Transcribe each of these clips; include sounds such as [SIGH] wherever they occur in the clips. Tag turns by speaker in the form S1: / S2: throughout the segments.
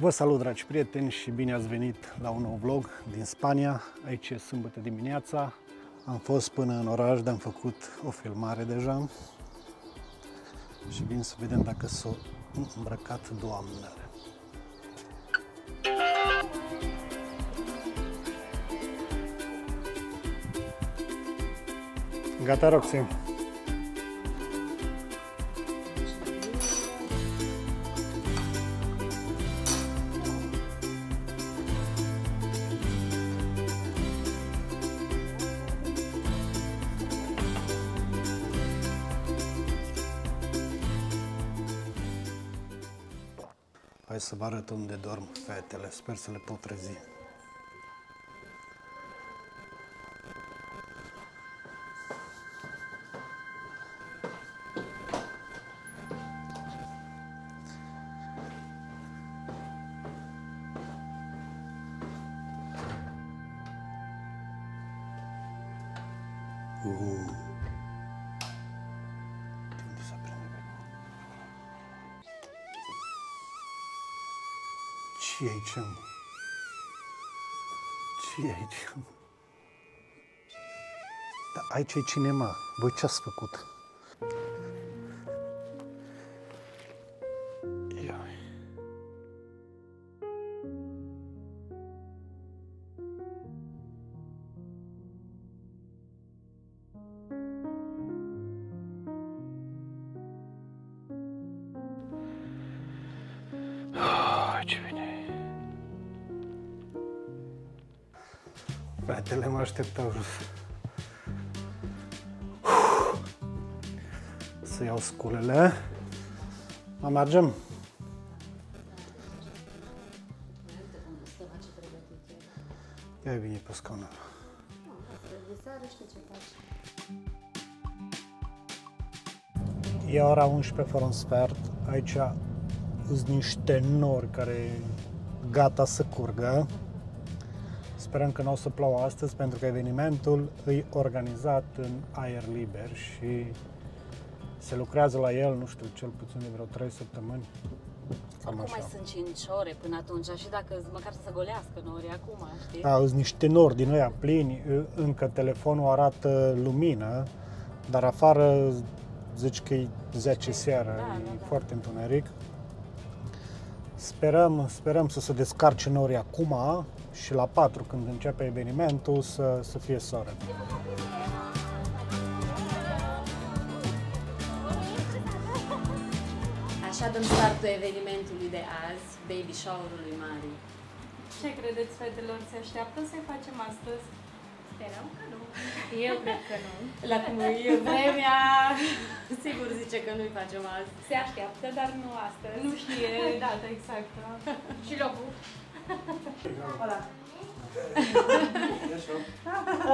S1: Vă salut, dragi prieteni, și bine ați venit la un nou vlog din Spania. Aici e sâmbătă dimineața. Am fost până în oraș, dar am făcut o filmare deja. Și vin să vedem dacă s-au îmbrăcat doamnele. Gata, Roxy? Hai să vă arăt unde dorm fetele. Sper să le pot trezi. Aici e cinema. Voi ce ați făcut? Mergem? Ia vine pe scaunul. E ora 11 fără un sfert. Aici sunt niște nori care gata să curgă. Sperăm că nu o să plouă astăzi pentru că evenimentul e organizat în aer liber și se lucrează la el, nu știu, cel puțin de vreo 3 săptămâni. Cam
S2: Acum mai
S1: așa.
S2: sunt 5 ore până atunci și dacă măcar să se golească nori acum, știi?
S1: Da, sunt niște nori din ăia plini, încă telefonul arată lumină, dar afară zici că e 10 seara,
S2: Da,
S1: e
S2: da, da.
S1: foarte întuneric. Sperăm, sperăm să se descarce norii acum și la 4 când începe evenimentul să, să fie soare.
S2: Așa dăm startul evenimentului de azi, baby shower-ului Mari.
S3: Ce credeți, fetelor? Se așteaptă să-i facem astăzi?
S4: Sperăm că nu.
S3: Eu cred că nu.
S2: La cum e vremea, sigur zice că nu-i facem azi.
S4: Se așteaptă, dar nu astăzi.
S3: Nu știe [LAUGHS] data exactă.
S4: Și locul.
S5: Hola.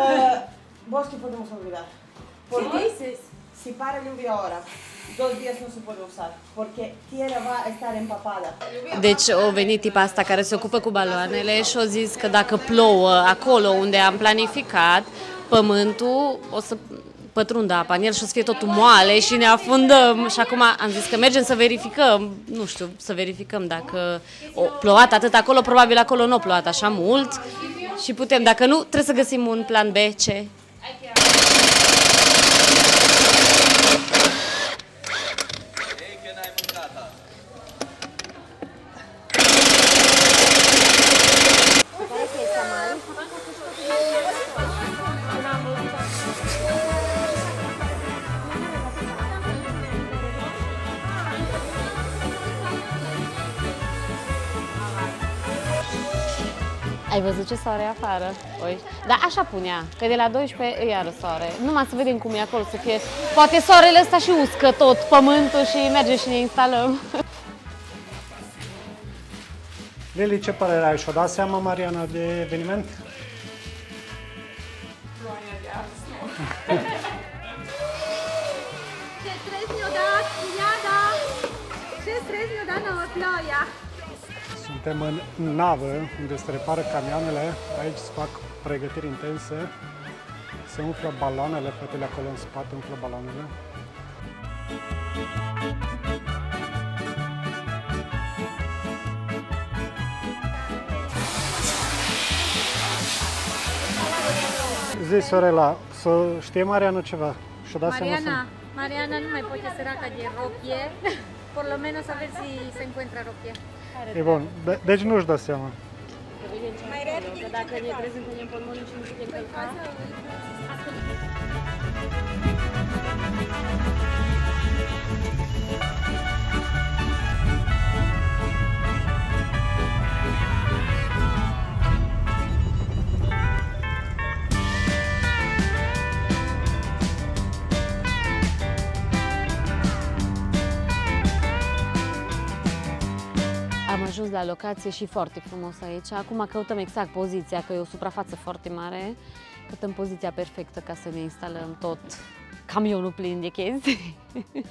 S5: Eh, vos que podemos olvidar.
S2: Ce
S5: Porque
S2: dices?
S5: si para lluvia ahora, dos días no se puede usar. Porque tierra va a estar empapada.
S2: Deci au venit tipa asta care se ocupă cu baloanele și au zis că dacă plouă acolo unde am planificat, pământul o să pătrundă apa în el și o să fie totul moale și ne afundăm. Și acum am zis că mergem să verificăm, nu știu, să verificăm dacă o plouat atât acolo, probabil acolo nu a plouat așa mult și putem, dacă nu, trebuie să găsim un plan B, C. Ai văzut ce soare e afară? Oi. Dar așa punea, că de la 12 îi iară soare. Numai să vedem cum e acolo, să fie... Poate soarele ăsta și uscă tot pământul și merge și ne instalăm.
S1: Lili, ce părere ai? Și-o dat seama, Mariana, de eveniment? Suntem în navă unde se repară camioanele. Aici se fac pregătiri intense. Se umflă baloanele, fetele acolo în spate umflă baloanele. Zi, Sorela, să știe Mariana ceva. Și da
S4: Mariana,
S1: sunt...
S4: Mariana nu mai poate săraca de rochie. Por lo menos a ver si se encuentra rochie.
S1: E bun, de- deci nu-și dă seama.
S2: Că dacă ne prezentăm în pământ și nu putem călca, la locație și foarte frumos aici. Acum căutăm exact poziția, că e o suprafață foarte mare. Căutăm poziția perfectă ca să ne instalăm tot camionul plin de chestii. [LAUGHS]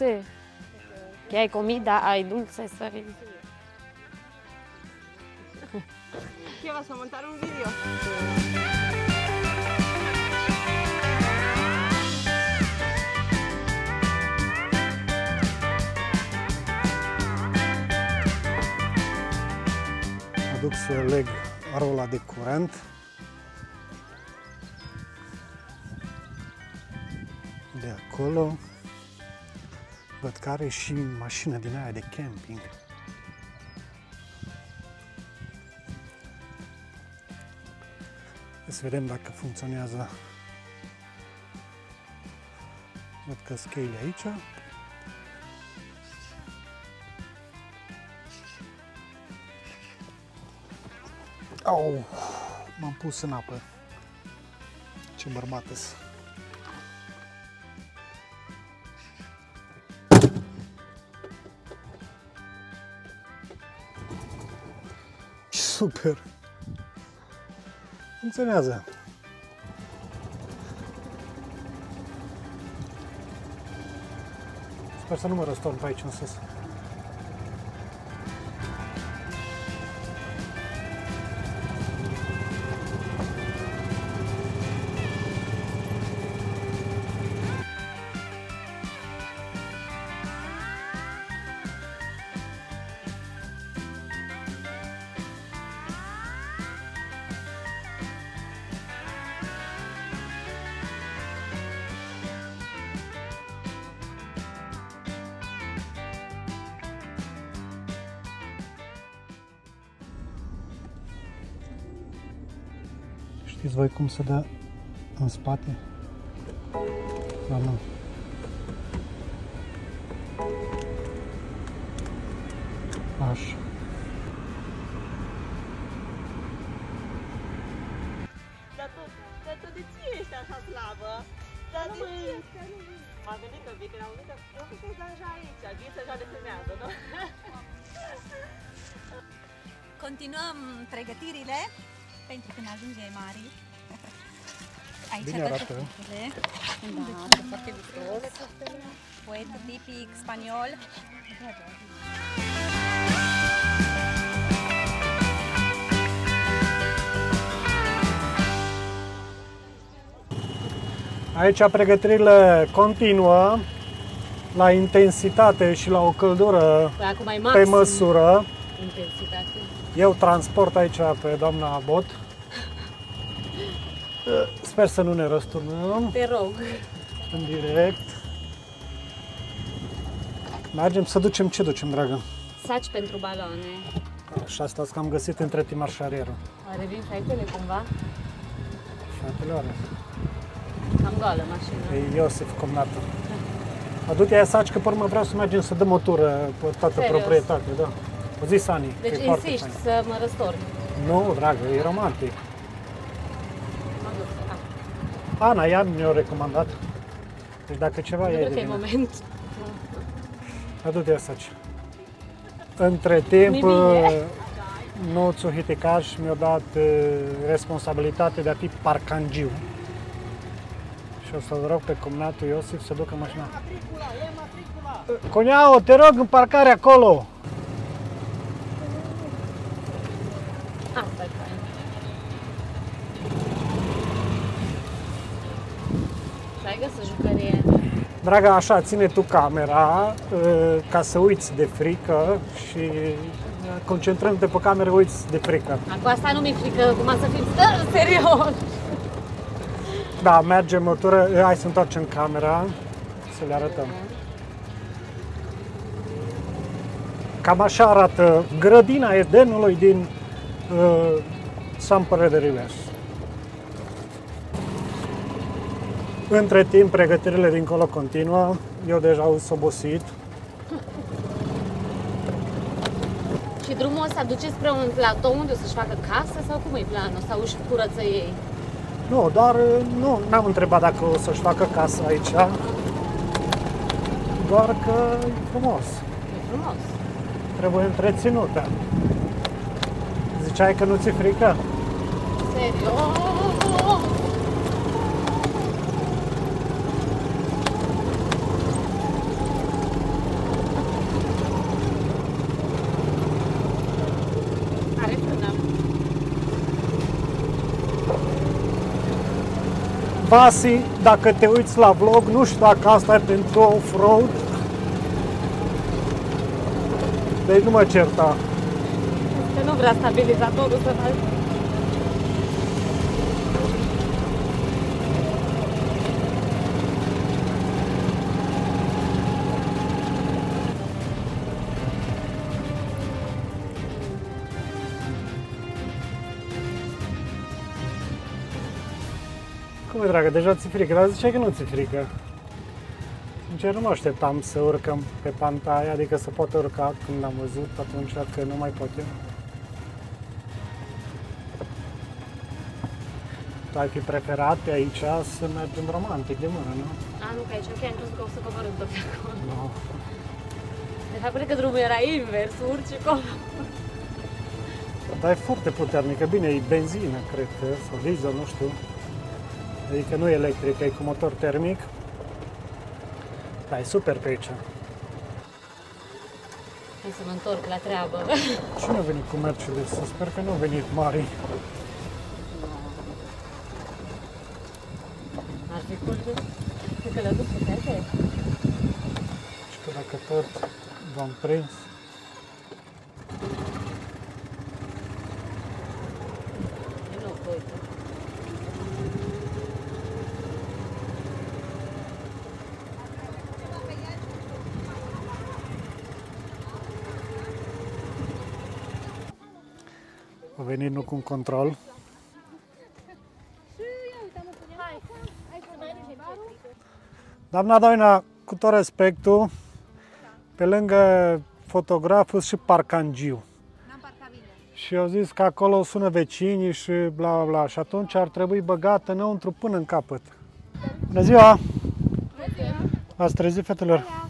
S2: Sí. Que hay comida, hay dulces, hay...
S5: ¿Qué vas a montar un vídeo?
S1: Duc să leg rola de curent. De acolo. Văd că are și mașină din aia de camping. Să vedem dacă funcționează. Văd că scale aici. Au, m-am pus în apă. Ce bărbat -s. Super! Funcționează. Sper să nu mă răstorn pe aici în sus. Știți voi cum se dă în spate? Doamna. Așa.
S5: Dar tu, dar tu de ce ești așa slabă? Dar de ce? M-a gândit că vii, când am auzit că eu cred că ești deja aici, vii să de femează, nu?
S4: Continuăm pregătirile pentru când ajunge mari. [LAUGHS] Aici
S1: Bine
S4: toate
S1: arată.
S4: fructele. Da, foarte gustos. Poetul tipic spaniol.
S1: Aici pregătirile continuă la intensitate și la o căldură
S2: Păi acum e
S1: pe
S2: maxim
S1: măsură.
S2: intensitate.
S1: Eu transport aici pe doamna Bot. Sper să nu ne răsturnăm
S2: Te rog.
S1: în direct. Mergem să ducem ce ducem, dragă?
S2: Saci pentru baloane.
S1: Și asta că am găsit între timar și arierul.
S2: Oare vin fetele cumva?
S1: Fratele are.
S2: Cam goală mașina.
S1: E Iosif Comnatu. Adu-te aia saci că pe urmă vreau să mergem să dăm o tură pe toată
S2: Serios?
S1: proprietatea, da. O zi Sani,
S2: Deci
S1: că e foarte
S2: insisti
S1: fain.
S2: să mă răstorni.
S1: Nu, dragă, e romantic.
S2: Mă duc. Ah,
S1: Ana, ea mi-a recomandat. Deci dacă ceva e
S2: nu
S1: de
S2: că e
S1: bine.
S2: moment.
S1: Adu-te aia saci. Între timp,
S2: Mimie.
S1: uh, Nuțu Hiticaș mi-a dat uh, responsabilitate de a fi parcangiu. Și o să-l rog pe comnatul Iosif să ducă mașina. Coniao, te rog în parcare acolo!
S2: Asta e fain. Și ai găsit jucărie.
S1: Draga, așa, ține tu camera uh, ca să uiți de frică și uh, concentrându-te pe cameră, uiți de frică.
S2: Acum asta nu mi-e frică, cum să fim stă, serios.
S1: Da, mergem mătură, hai să întoarcem camera, să le arătăm. Cam așa arată grădina Edenului din uh, San Părere de Rivers. Între timp, pregătirile dincolo continuă. Eu deja sunt obosit.
S2: Și drumul ăsta duce spre un platou unde o să-și facă casă sau cum e planul? Sau își curăță ei?
S1: Nu, doar uh, nu, n-am întrebat dacă o să-și facă casă aici. Doar că e frumos.
S2: E frumos.
S1: Trebuie întreținută. Ziceai că nu ți-e frică?
S2: Serios. Are frână.
S1: Vasi, dacă te uiți la vlog, nu știu dacă asta e pentru off-road. Deci nu mă certa.
S2: Că nu vrea stabilizatorul să faci.
S1: Cum e, dragă, deja ți frică, dar ziceai că nu ți frică. Sincer, nu mă așteptam să urcăm pe pantaia, adică să pot urca când am văzut atunci că nu mai pot eu. Tu ai fi preferat pe aici să mergem romantic de mână, nu?
S2: A, nu, că aici chiar am crezut că o să coborâm tot pe acolo.
S1: Nu.
S2: De fapt, cred că drumul era invers, urci acolo.
S1: Dar e foarte puternică. Bine, e benzină, cred că, sau diesel, nu știu. Adică nu e electric, e cu motor termic. Dar e super pe aici.
S2: Hai să mă întorc la treabă.
S1: Cine a venit cu Mercedes? Sper că nu au venit mari.
S2: Ar fi cool de... Cred că le-a dus pe tete.
S1: Și că dacă tot v-am prins, a venit nu cu un control. Doamna Doina, cu tot respectul, pe lângă fotograful și parcangiu.
S4: N-am parcat bine.
S1: Și au zis că acolo sună vecinii și bla bla bla. Și atunci ar trebui băgată înăuntru până în capăt. Bună ziua! Ați trezit, fetelor?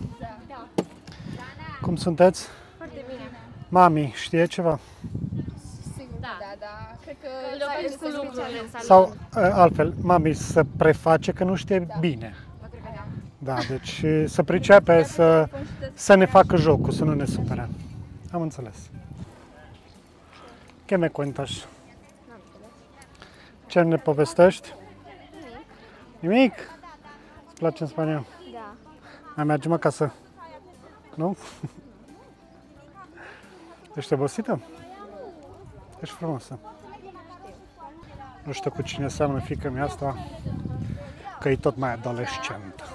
S1: Cum sunteți?
S4: Foarte bine.
S1: Mami, știe ceva?
S4: Sigur, da, da, da. Cred că
S2: Le-au prins cu lucrurile în salon.
S1: Sau uh, altfel, mami să preface că nu știe bine.
S4: Eu cred că da.
S1: Da, deci să pricepe să, să ne facă jocul, să nu ne supere. Am înțeles. Ce me cuentas? Ce ne povestești? Nimic? Îți place în Spania?
S4: Da.
S1: Mai mergem acasă? Nu? [LAUGHS] Ești obosită? Ești frumoasă. Nu știu cu cine seamănă fiica mea asta, că e tot mai adolescent.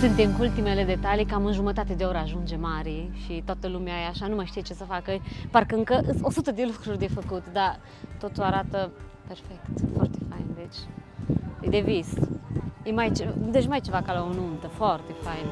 S2: Suntem cu ultimele detalii, cam în jumătate de oră ajunge mari și toată lumea e așa, nu mai știe ce să facă. Parcă încă sunt 100 de lucruri de făcut, dar totul arată perfect, foarte fain, deci e de vis. E mai, ce- deci mai ceva ca la o nuntă, foarte fain.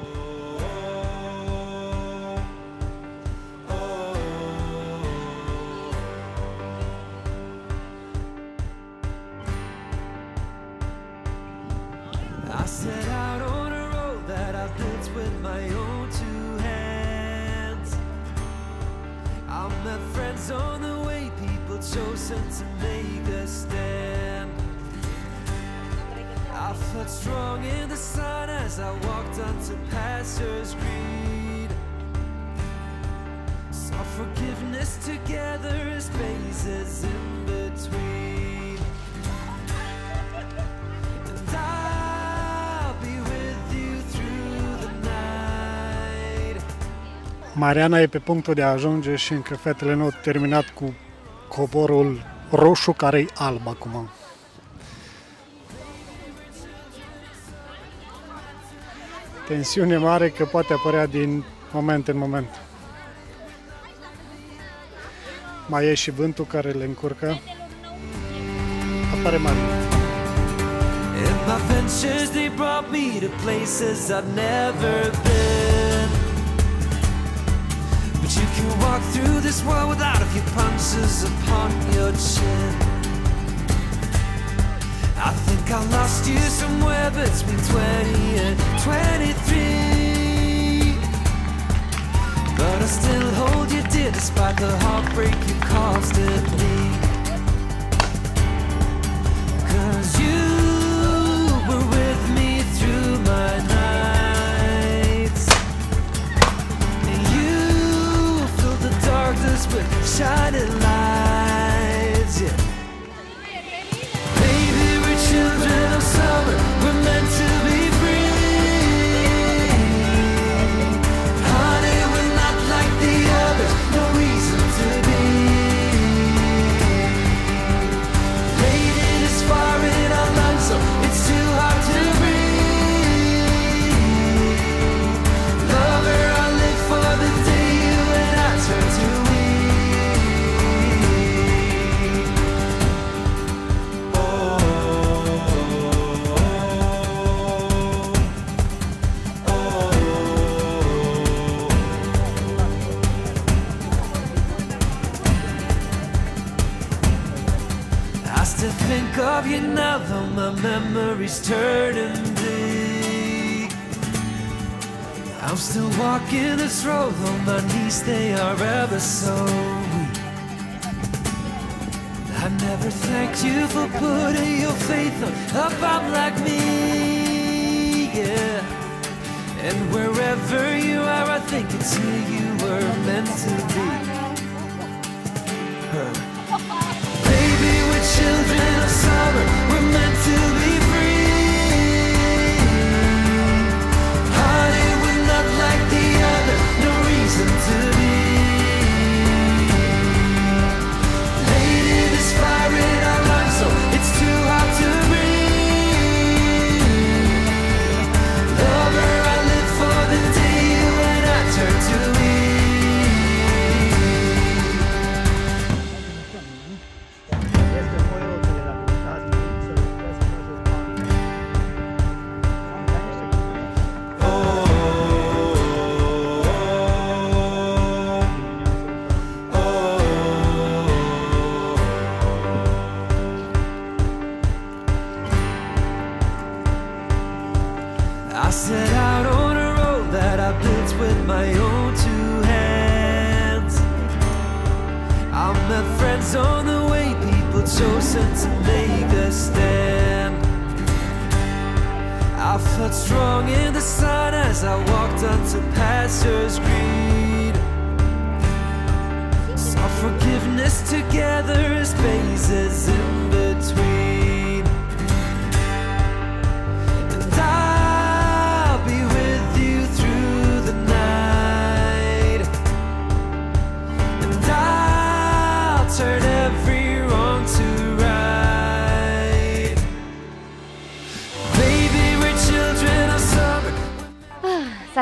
S6: Met friends on the way, people chosen to make a stand. I felt strong in the sun as I walked onto pastures green. Saw forgiveness together spaces in between.
S1: Mariana e pe punctul de a ajunge și încă fetele nu au terminat cu covorul roșu care e alb acum. Tensiune mare că poate apărea din moment în moment. Mai e și vântul care le încurcă. Apare mare.
S6: And my ventures, they brought me to places I've never been. Walk through this world without a few punches upon your chin. I think I lost you somewhere between 20 and 23. But I still hold you dear despite the heartbreak you caused me. Cause you memories turning bleak. I'm still walking this road, though my knees they are ever so weak. I never thanked you for putting your faith on a bomb like me, yeah. And wherever you are, I think it's here you were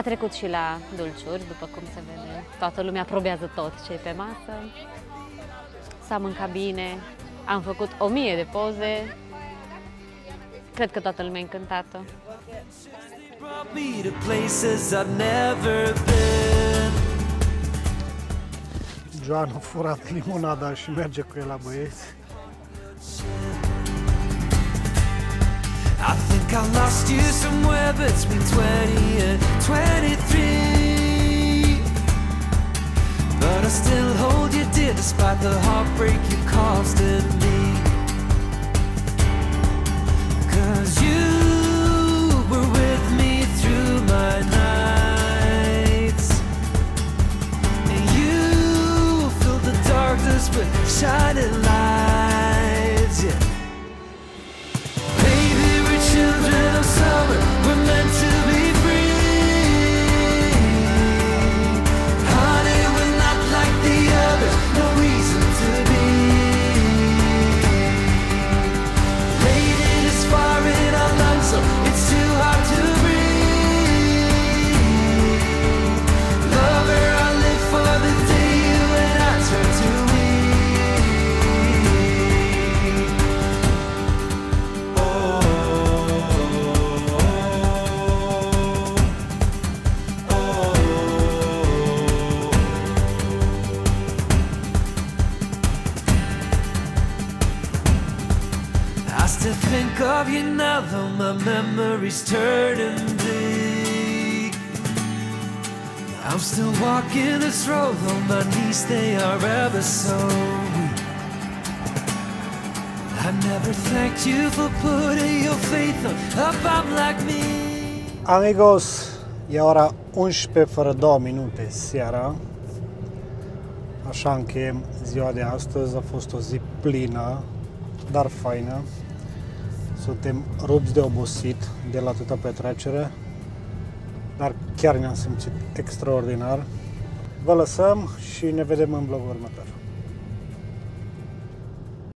S2: trecut și la dulciuri, după cum se vede. Toată lumea probează tot ce e pe masă. S-a mâncat bine, am făcut o mie de poze. Cred că toată lumea e încântată.
S6: Brought me to places I've never been.
S1: Joan a furat limonada și merge cu el la băieți.
S6: I think I lost you somewhere between 20 and 23. But I still hold you dear despite the heartbreak you caused me. Cause you were with me through my nights. And you filled the darkness with shining lights. Memories turning bleak. I'm still walking this road, though my knees they are ever so weak. I never thanked you for putting your faith on a bum like me.
S1: Amigos, e ora 11 fără 2 minute seara. Așa încheiem ziua de astăzi. A fost o zi plină, dar faină. Suntem rupți de obosit de la atâta petrecere, dar chiar ne-am simțit extraordinar. Vă lăsăm și ne vedem în vlogul următor.